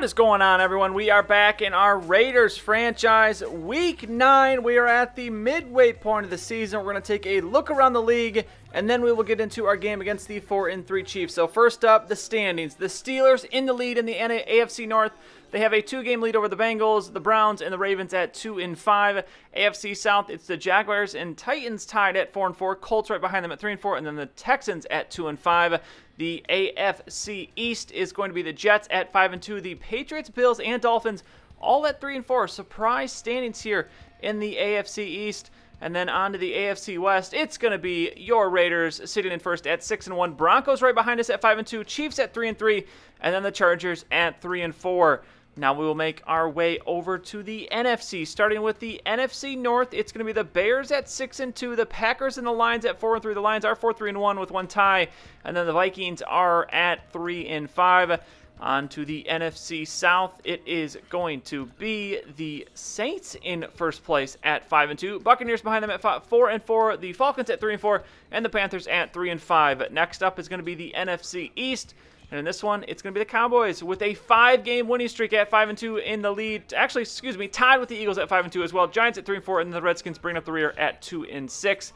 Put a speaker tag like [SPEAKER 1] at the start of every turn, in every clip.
[SPEAKER 1] What is going on, everyone? We are back in our Raiders franchise. Week 9, we are at the midway point of the season. We're going to take a look around the league, and then we will get into our game against the 4 and 3 Chiefs. So, first up, the standings. The Steelers in the lead in the AFC North. They have a two-game lead over the Bengals, the Browns, and the Ravens at two and five. AFC South, it's the Jaguars and Titans tied at four and four. Colts right behind them at three and four, and then the Texans at two and five. The AFC East is going to be the Jets at 5 and 2, the Patriots, Bills, and Dolphins all at 3 and 4. Surprise standings here in the AFC East. And then on to the AFC West, it's going to be your Raiders sitting in first at 6 and 1, Broncos right behind us at 5 and 2, Chiefs at 3 and 3, and then the Chargers at 3 and 4. Now we will make our way over to the NFC, starting with the NFC North. It's going to be the Bears at six and two, the Packers and the Lions at four and three. The Lions are four three and one with one tie, and then the Vikings are at three and five. On to the NFC South, it is going to be the Saints in first place at five and two, Buccaneers behind them at five, four and four, the Falcons at three and four, and the Panthers at three and five. Next up is going to be the NFC East. And in this one, it's going to be the Cowboys with a five-game winning streak at five and two in the lead. Actually, excuse me, tied with the Eagles at five and two as well. Giants at three and four, and the Redskins bring up the rear at two and six.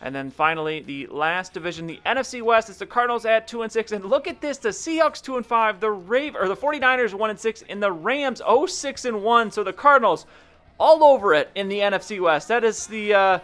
[SPEAKER 1] And then finally, the last division, the NFC West, it's the Cardinals at 2 and 6. And look at this, the Seahawks 2 and 5, the Rave or the 49ers 1 and 6, and the Rams 0 6 and 1. So the Cardinals all over it in the NFC West. That is the uh,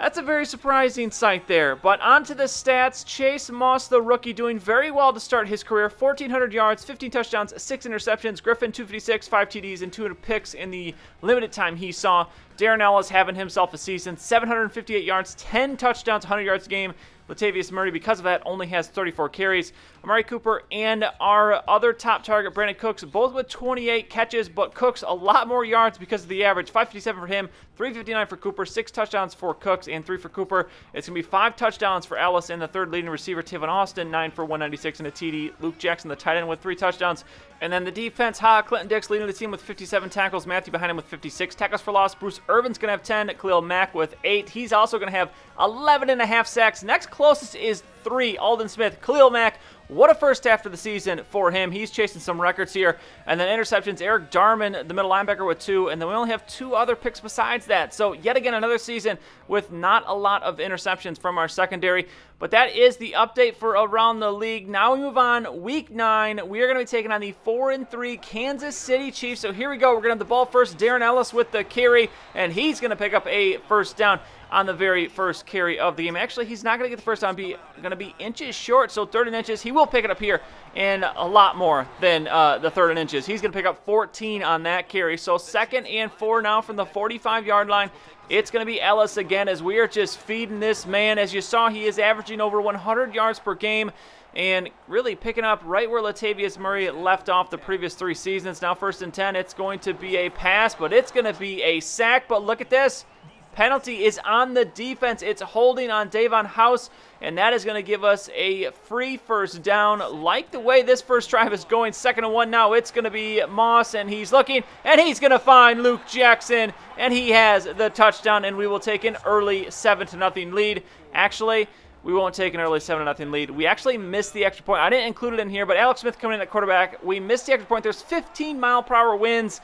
[SPEAKER 1] that's a very surprising sight there. But on to the stats. Chase Moss, the rookie, doing very well to start his career. 1,400 yards, 15 touchdowns, 6 interceptions. Griffin, 256, 5 TDs, and 2 picks in the limited time he saw. Darren Ellis having himself a season. 758 yards, 10 touchdowns, 100 yards a game. Latavius Murray, because of that, only has 34 carries. Amari Cooper and our other top target, Brandin Cooks, both with 28 catches, but Cooks a lot more yards because of the average. 557 for him, 359 for Cooper, six touchdowns for Cooks, and three for Cooper. It's going to be five touchdowns for Ellis and the third leading receiver, Tavon Austin, nine for 196 and a TD. Luke Jackson, the tight end, with three touchdowns. And then the defense, Ha, Clinton Dix leading the team with 57 tackles. Mathieu behind him with 56 tackles for loss. Bruce Irvin's going to have 10. Khalil Mack with 8. He's also going to have 11 and a half sacks. Next closest is 3. Aldon Smith. Khalil Mack what a first half of the season for him. He's chasing some records here. And then interceptions, Eric Darman, the middle linebacker, with two. And then we only have two other picks besides that. So, yet again, another season with not a lot of interceptions from our secondary. But that is the update for around the league. Now we move on. Week nine, we are going to be taking on the four and three Kansas City Chiefs. So here we go. We're going to have the ball first. Darren Ellis with the carry, and he's going to pick up a first down on the very first carry of the game. Actually, he's not going to get the first down. Be going to be inches short, so third and inches. He will pick it up here, and a lot more than uh, the third and inches. He's going to pick up 14 on that carry. So second and four now from the 45-yard line. It's going to be Ellis again as we are just feeding this man. As you saw, he is averaging over 100 yards per game and really picking up right where Latavius Murray left off the previous three seasons. Now first and 10, it's going to be a pass, but it's going to be a sack. But look at this. Penalty is on the defense. It's holding on Davon House, and that is going to give us a free first down. Like the way this first drive is going, second and one now, it's going to be Moss, and he's looking, and he's going to find Luke Jackson, and he has the touchdown, and we will take an early 7 to nothing lead. Actually, we won't take an early 7 0 lead. We actually missed the extra point. I didn't include it in here, but Alex Smith coming in at quarterback. We missed the extra point. There's 15 mile per hour winds.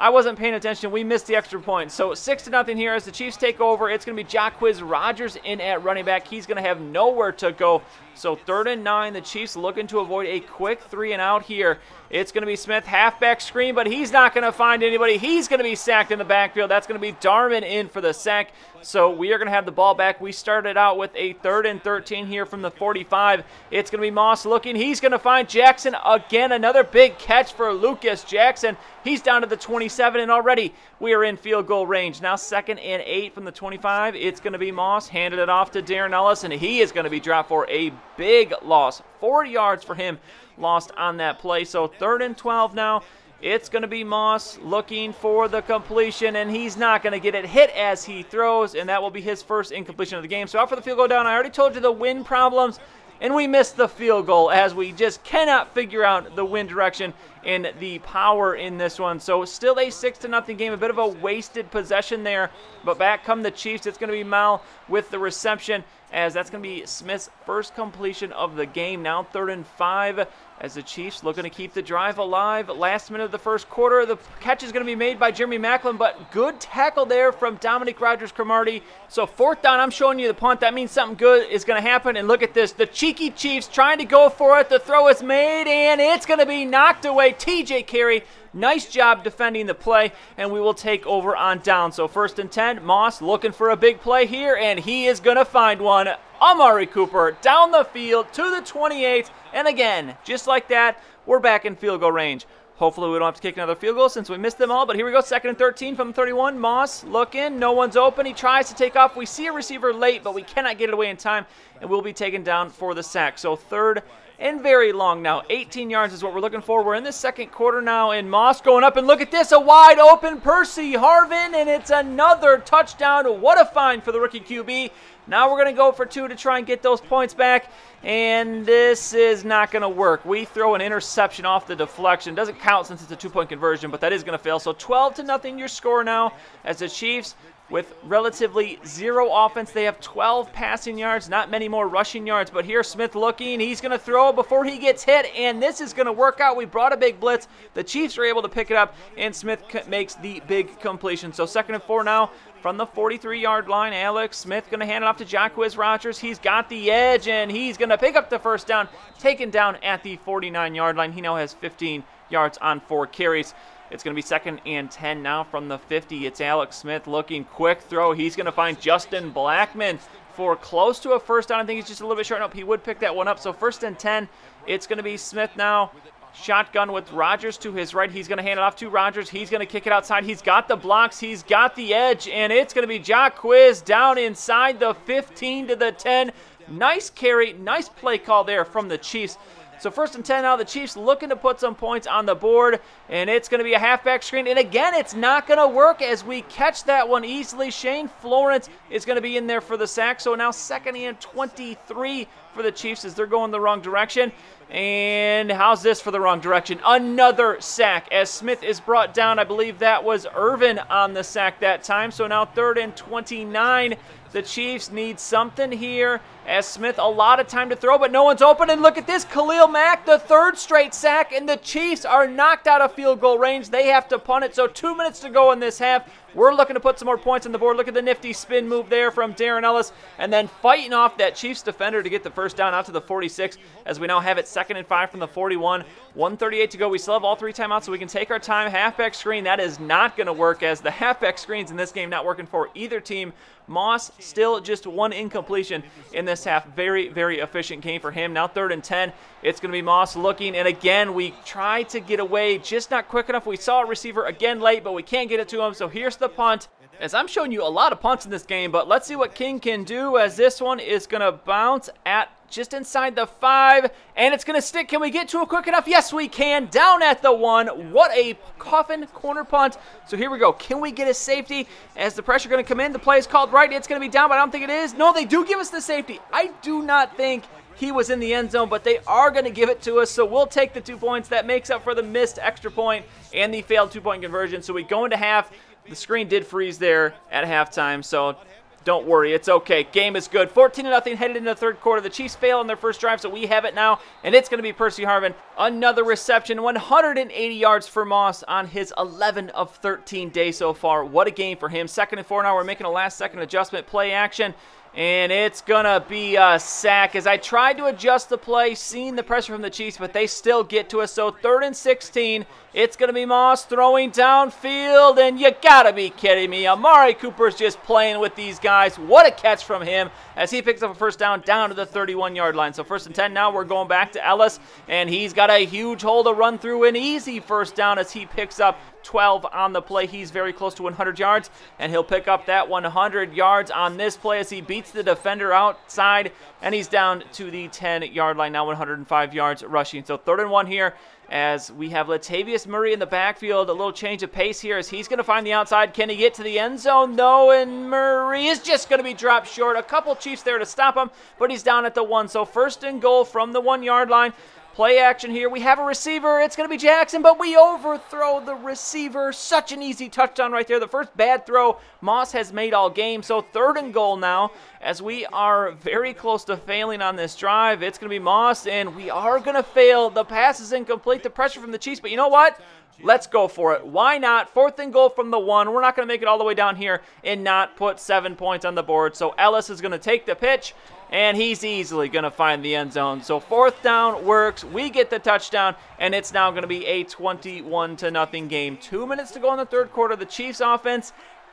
[SPEAKER 1] I wasn't paying attention. We missed the extra point. So six to nothing here as the Chiefs take over. It's going to be Jacquizz Rodgers in at running back. He's going to have nowhere to go. So third and nine, the Chiefs looking to avoid a quick three and out here. It's going to be Smith halfback screen, but he's not going to find anybody. He's going to be sacked in the backfield. That's going to be Darman in for the sack. So we are going to have the ball back. We started out with a third and 13 here from the 45. It's going to be Moss looking. He's going to find Jackson again. Another big catch for Lucas Jackson. He's down to the 27, and already we are in field goal range. Now second and eight from the 25. It's going to be Moss. Handed it off to Darren Ellis, and he is going to be dropped for a big loss. Four yards for him lost on that play. So third and 12 now. It's going to be Moss looking for the completion, and he's not going to get it hit as he throws, and that will be his first incompletion of the game. So out for the field goal down. I already told you the wind problems and we missed the field goal as we just cannot figure out the wind direction and the power in this one. So still a six to nothing game, a bit of a wasted possession there. But back come the Chiefs. It's going to be Mal with the reception, as that's going to be Smith's first completion of the game. Now third and five as the Chiefs looking to keep the drive alive. Last minute of the first quarter, the catch is going to be made by Jeremy Maclin, but good tackle there from Dominique Rodgers Cromartie. So fourth down, I'm showing you the punt. That means something good is going to happen. And look at this. The cheeky Chiefs trying to go for it. The throw is made, and it's going to be knocked away. TJ Carrie Nice job defending the play, and we will take over on down. So first and 10, Moss looking for a big play here, and he is going to find one. Amari Cooper down the field to the 28, and again, just like that, we're back in field goal range. Hopefully we don't have to kick another field goal since we missed them all. But here we go, second and 13 from 31. Moss looking, no one's open. He tries to take off. We see a receiver late, but we cannot get it away in time, and we'll be taken down for the sack. So third and very long now. 18 yards is what we're looking for. We're in the second quarter now, and Moss going up, and look at this, a wide open Percy Harvin, and it's another touchdown. What a find for the rookie QB. Now we're going to go for two to try and get those points back, and this is not going to work. We throw an interception off the deflection. Doesn't count since it's a two-point conversion, but that is going to fail. So 12 to nothing your score now as the Chiefs with relatively zero offense. They have 12 passing yards, not many more rushing yards. But here, Smith looking. He's going to throw before he gets hit, and this is going to work out. We brought a big blitz. The Chiefs are able to pick it up, and Smith makes the big completion. So second and four now from the 43-yard line. Alex Smith going to hand it off to Jacquizz Rodgers. He's got the edge, and he's going to pick up the first down, taken down at the 49-yard line. He now has 15 yards on four carries. It's going to be second and 10 now from the 50. It's Alex Smith looking quick throw. He's going to find Justin Blackmon for close to a first down. I think he's just a little bit short. Nope, he would pick that one up. So first and 10. It's going to be Smith now. Shotgun with Rodgers to his right. He's going to hand it off to Rodgers. He's going to kick it outside. He's got the blocks. He's got the edge. And it's going to be Jacquizz down inside the 15 to the 10. Nice carry. Nice play call there from the Chiefs. So first and 10 now, the Chiefs looking to put some points on the board, and it's going to be a halfback screen. And again, it's not going to work as we catch that one easily. Shane Florence is going to be in there for the sack. So now second and 23 for the Chiefs as they're going the wrong direction. And how's this for the wrong direction? Another sack as Smith is brought down. I believe that was Irvin on the sack that time. So now third and 29 the Chiefs need something here as Smith a lot of time to throw, but no one's open. And look at this Khalil Mack, the third straight sack, and the Chiefs are knocked out of field goal range. They have to punt it. So two minutes to go in this half. We're looking to put some more points on the board. Look at the nifty spin move there from Darren Ellis, and then fighting off that Chiefs defender to get the first down out to the 46 as we now have it second and five from the 41. 138 to go. We still have all three timeouts, so we can take our time. Halfback screen, that is not going to work as the halfback screens in this game not working for either team. Moss still just one incompletion in this half. Very, very efficient game for him. Now third and 10. It's going to be Moss looking, and again, we try to get away, just not quick enough. We saw a receiver again late, but we can't get it to him, so here's the punt. As I'm showing you a lot of punts in this game, but let's see what King can do as this one is going to bounce at just inside the five, and it's going to stick. Can we get to it quick enough? Yes, we can. Down at the one. What a coffin corner punt. So here we go. Can we get a safety as the pressure going to come in? The play is called right. It's going to be down, but I don't think it is. No, they do give us the safety. I do not think he was in the end zone, but they are going to give it to us. So we'll take the two points. That makes up for the missed extra point and the failed two point conversion. So we go into half. The screen did freeze there at halftime. So don't worry, it's okay. Game is good. 14 0 headed into the third quarter. The Chiefs fail on their first drive, so we have it now, and it's going to be Percy Harvin. Another reception, 180 yards for Moss on his 11 of 13 day so far. What a game for him. Second and four now. We're making a last second adjustment play action. And it's going to be a sack as I tried to adjust the play, seeing the pressure from the Chiefs, but they still get to us. So third and 16, it's going to be Moss throwing downfield, and you got to be kidding me. Amari Cooper's just playing with these guys. What a catch from him as he picks up a first down down to the 31-yard line. So first and 10 now, we're going back to Ellis, and he's got a huge hole to run through, an easy first down as he picks up 12 on the play. He's very close to 100 yards, and he'll pick up that 100 yards on this play as he beats the defender outside, and he's down to the 10-yard line now, 105 yards rushing. So third and one here as we have Latavius Murray in the backfield. A little change of pace here as he's going to find the outside. Can he get to the end zone? No, and Murray is just going to be dropped short. A couple Chiefs there to stop him, but he's down at the one. So first and goal from the one-yard line Play action here. We have a receiver. It's going to be Jackson, but we overthrow the receiver. Such an easy touchdown right there. The first bad throw Moss has made all game. So third and goal now as we are very close to failing on this drive. It's going to be Moss, and we are going to fail. The pass is incomplete. The pressure from the Chiefs, but you know what? Let's go for it. Why not? Fourth and goal from the one. We're not going to make it all the way down here and not put seven points on the board. So Ellis is going to take the pitch and he's easily going to find the end zone. So fourth down works. We get the touchdown, and it's now going to be a 21 to nothing game. Two minutes to go in the third quarter. The Chiefs' offense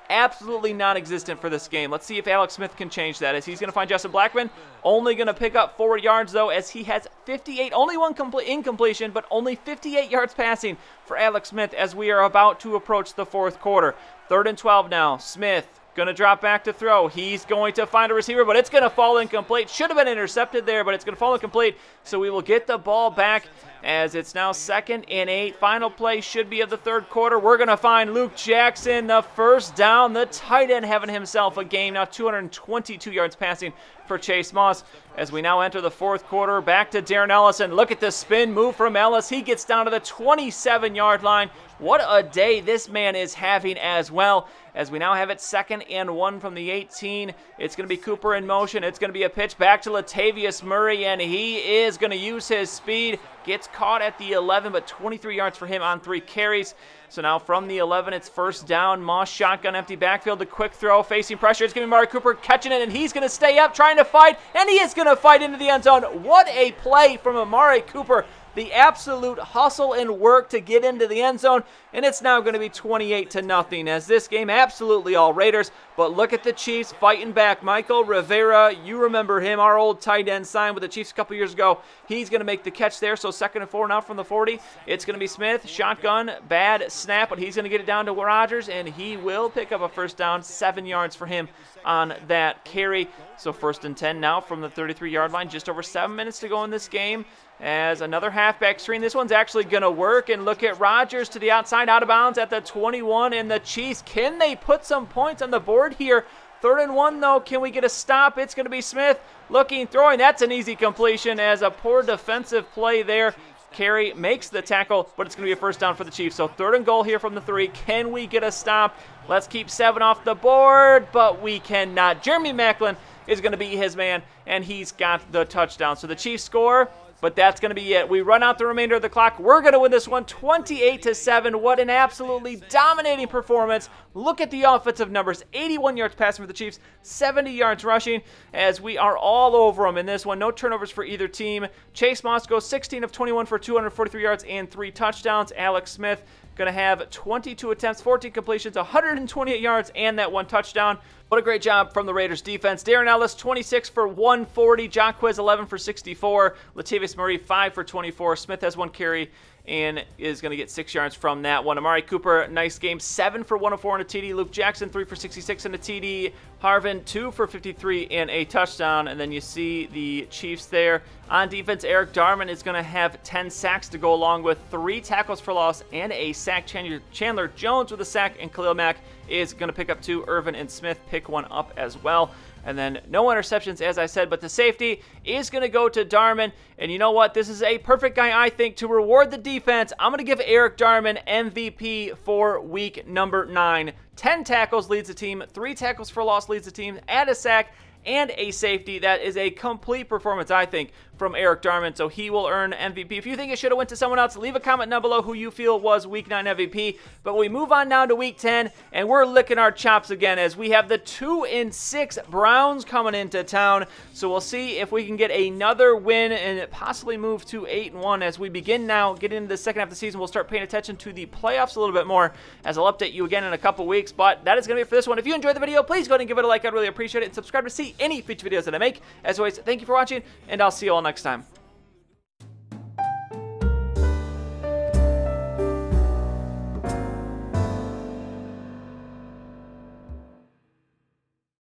[SPEAKER 1] absolutely non-existent for this game. Let's see if Alex Smith can change that. As he's going to find Justin Blackmon, only going to pick up four yards though, as he has 58, only one incompletion, but only 58 yards passing for Alex Smith as we are about to approach the fourth quarter. Third and 12 now. Smith Going to drop back to throw. He's going to find a receiver, but it's going to fall incomplete. Should have been intercepted there, but it's going to fall incomplete. So we will get the ball back as it's now second and eight. Final play should be of the third quarter. We're going to find Luke Jackson the first down. The tight end having himself a game now, 222 yards passing for Chase Moss. As we now enter the fourth quarter, back to Darren Ellison. Look at the spin move from Ellis. He gets down to the 27 yard line. What a day this man is having as well. As we now have it second and one from the 18. It's going to be Cooper in motion. It's going to be a pitch back to Latavius Murray, and he is going to use his speed. Gets caught at the 11, but 23 yards for him on three carries. So now from the 11, it's first down. Moss shotgun empty backfield. The quick throw facing pressure. It's going to be Mari Cooper catching it, and he's going to stay up trying to fight, and he is going to fight into the end zone. What a play from Amari Cooper the absolute hustle and work to get into the end zone, and it's now going to be 28 to nothing as this game absolutely all Raiders. But look at the Chiefs fighting back. Mychal Rivera, you remember him, our old tight end signed with the Chiefs a couple years ago. He's going to make the catch there. So second and four now from the 40. It's going to be Smith, shotgun, bad snap, but he's going to get it down to Rodgers, and he will pick up a first down, seven yards for him on that carry. So first and 10 now from the 33 yard line, just over seven minutes to go in this game as another halfback screen. This one's actually going to work. And look at Rodgers to the outside, out of bounds at the 21. And the Chiefs, can they put some points on the board here? Third and one, though. Can we get a stop? It's going to be Smith looking, throwing. That's an easy completion as a poor defensive play there. Carrie makes the tackle, but it's going to be a first down for the Chiefs. So third and goal here from the three. Can we get a stop? Let's keep seven off the board, but we cannot. Jeremy Maclin is going to be his man, and he's got the touchdown. So the Chiefs score but that's going to be it. We run out the remainder of the clock. We're going to win this one 28 to 7. What an absolutely dominating performance. Look at the offensive numbers 81 yards passing for the Chiefs, 70 yards rushing, as we are all over them in this one. No turnovers for either team. Chase Moss goes 16 of 21 for 243 yards and three touchdowns. Alex Smith going to have 22 attempts, 14 completions, 128 yards, and that one touchdown. What a great job from the Raiders defense. Darren Ellis, 26 for 140. Quiz, 11 for 64. Latavius Murray, 5 for 24. Smith has one carry and is going to get six yards from that one. Amari Cooper, nice game, seven for 104 on a TD. Luke Jackson, three for 66 on a TD. Harvin, two for 53 and a touchdown. And then you see the Chiefs there. On defense, Eric Darman is going to have 10 sacks to go along with three tackles for loss and a sack. Chandler Jones with a sack, and Khalil Mack is going to pick up two. Irvin and Smith pick one up as well. And then no interceptions, as I said, but the safety is going to go to Darman. And you know what? This is a perfect guy, I think, to reward the defense. I'm going to give Eric Darman MVP for week number nine. 10 tackles leads the team, three tackles for loss leads the team, add a sack, and a safety. That is a complete performance, I think, from Eric Darman, so he will earn MVP. If you think it should have went to someone else, leave a comment down below who you feel was Week 9 MVP. But we move on now to Week 10, and we're licking our chops again as we have the 2 and 6 Browns coming into town. So we'll see if we can get another win and possibly move to 8 and 1 as we begin now getting into the second half of the season. We'll start paying attention to the playoffs a little bit more as I'll update you again in a couple weeks. But that is going to be it for this one. If you enjoyed the video, please go ahead and give it a like. I'd really appreciate it. And subscribe to see any future videos that I make. As always, thank you for watching, and I'll see you all next time.